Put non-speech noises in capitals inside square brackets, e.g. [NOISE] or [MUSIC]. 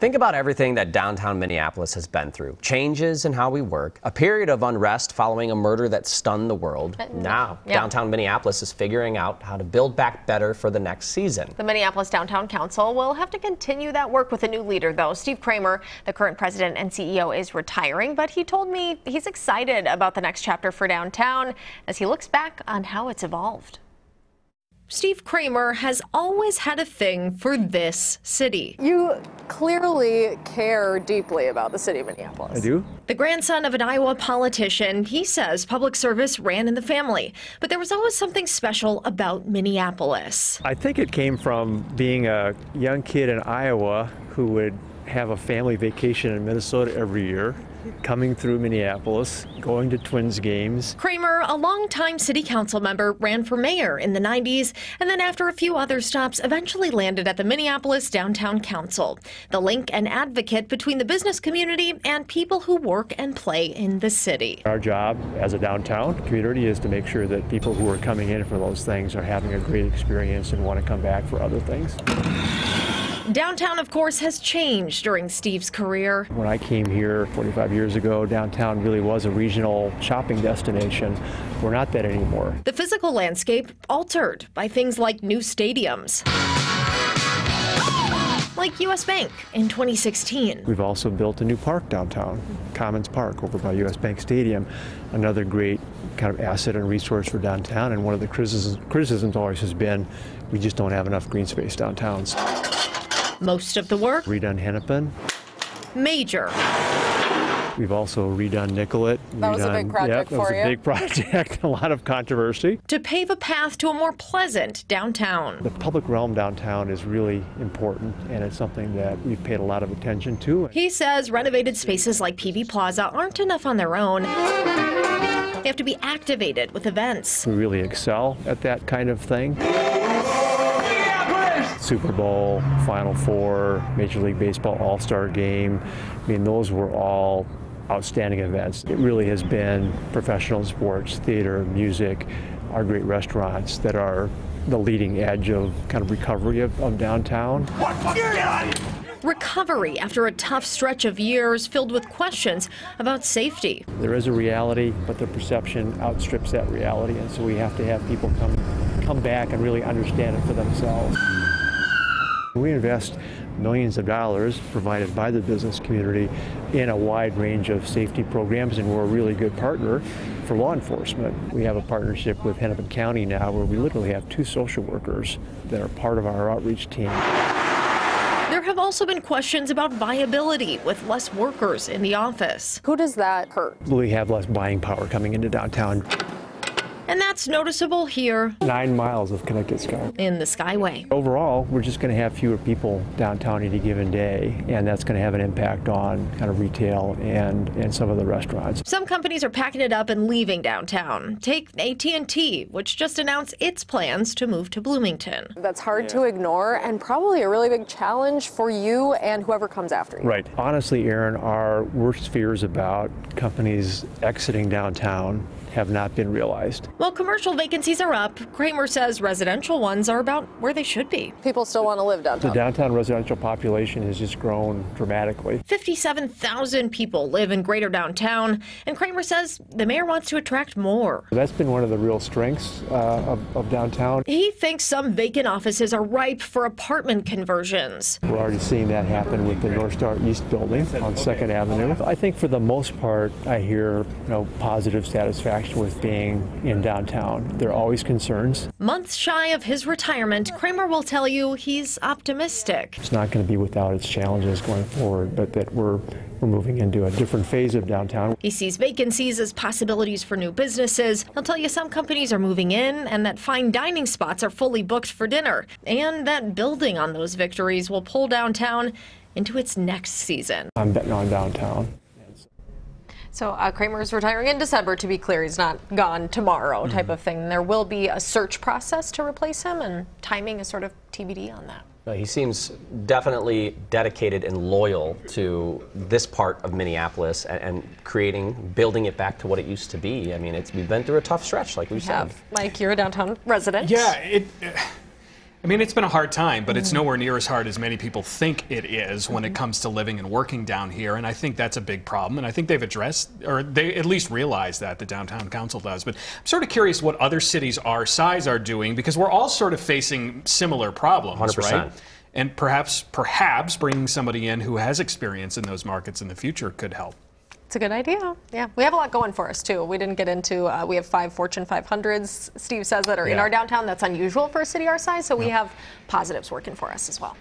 Think about everything that downtown Minneapolis has been through changes in how we work, a period of unrest following a murder that stunned the world. Now, yeah. downtown Minneapolis is figuring out how to build back better for the next season. The Minneapolis Downtown Council will have to continue that work with a new leader, though. Steve Cramer, the current president and CEO, is retiring, but he told me he's excited about the next chapter for downtown as he looks back on how it's evolved. Steve Cramer has always had a thing for this city. You clearly care deeply about the city of Minneapolis. I do. The grandson of an Iowa politician, he says public service ran in the family, but there was always something special about Minneapolis. I think it came from being a young kid in Iowa who would have a family vacation in Minnesota every year, coming through Minneapolis, going to Twins games. Cramer, a longtime city council member, ran for mayor in the 90s, and then after a few other stops, eventually landed at the Minneapolis Downtown Council, the link and advocate between the business community and people who work and play in the city. Our job as a downtown community is to make sure that people who are coming in for those things are having a great experience and want to come back for other things. Downtown, of course, has changed during Steve's career. When I came here 45 years ago, downtown really was a regional shopping destination. We're not that anymore. The physical landscape altered by things like new stadiums. Like US Bank in 2016. We've also built a new park downtown, Commons Park over by US Bank Stadium, another great kind of asset and resource for downtown. And one of the criticisms, criticisms always has been we just don't have enough green space downtown. Most of the work, Redone Hennepin. major. We've also redone Nicollet. That was a big redone- project yep, that was for a big [LAUGHS] project, a lot of controversy. to pave a path to a more pleasant downtown. The public realm downtown is really important, and it's something that we've paid a lot of attention to. He says renovated spaces like Peavey Plaza aren't enough on their own. They have to be activated with events. We really excel at that kind of thing. Super Bowl, Final Four, Major League Baseball All Star Game. I mean, those were all outstanding events. It really has been professional sports, theater, music, our great restaurants that are the leading edge of kind of recovery of, of downtown. Recovery after a tough stretch of years filled with questions about safety. There is a reality, but the perception outstrips that reality, and so we have to have people come come back and really understand it for themselves. We invest millions of dollars provided by the business community in a wide range of safety programs, and we're a really good partner for law enforcement. We have a partnership with Hennepin County now where we literally have two social workers that are part of our outreach team. There have also been questions about viability with less workers in the office. Who does that hurt? We have less buying power coming into downtown. And that's noticeable here Nine miles of Connecticut Sky. in the Skyway. Overall, we're just going to have fewer people downtown any given day, and that's going to have an impact on kind of retail and, and some of the restaurants. Some companies are packing it up and leaving downtown. Take AT&T, which just announced its plans to move to Bloomington. That's hard to ignore and probably a really big challenge for you and whoever comes after you. Right. Honestly, Aaron, our worst fears about companies exiting downtown have not been realized. While commercial vacancies are up, Cramer says residential ones are about where they should be. People still want to live downtown. The downtown. downtown residential population has just grown dramatically. 57,000 people live in greater downtown, and Cramer says the mayor wants to attract more. That's been one of the real strengths uh, of, of downtown. He thinks some vacant offices are ripe for apartment conversions. We're already seeing that happen with the North Star East building on Second Avenue. I think for the most part, I hear you know positive satisfaction with being in downtown. There are always concerns. Months shy of his retirement, Cramer will tell you he's optimistic. It's not going to be without its challenges going forward, but that we're we're moving into a different phase of downtown. He sees vacancies as possibilities for new businesses. He'll tell you some companies are moving in and that fine dining spots are fully booked for dinner, and that building on those victories will pull downtown into its next season. I'm betting on downtown. So uh, Cramer is retiring in December. To be clear, he's not gone tomorrow, type of thing. There will be a search process to replace him, and timing is sort of TBD on that. Uh, He seems definitely dedicated and loyal to this part of Minneapolis and, and creating, building it back to what it used to be. I mean, it's, we've been through a tough stretch, like we said. Have Mike, you're a downtown resident. Yeah, it. I mean, it's been a hard time, but it's nowhere near as hard as many people think it is when it mm-hmm. comes to living and working down here. And I think that's a big problem. And I think they've addressed, or they at least realize that the downtown council does. But I'm sort of curious what other cities our size are doing because we're all sort of facing similar problems, 100%. right? And perhaps, perhaps bringing somebody in who has experience in those markets in the future could help. It's a good idea. Yeah, we have a lot going for us too. We didn't get into. Uh, we have five Fortune 500s. Steve says that are in our downtown. That's unusual for a city our size. So we have positives working for us as well.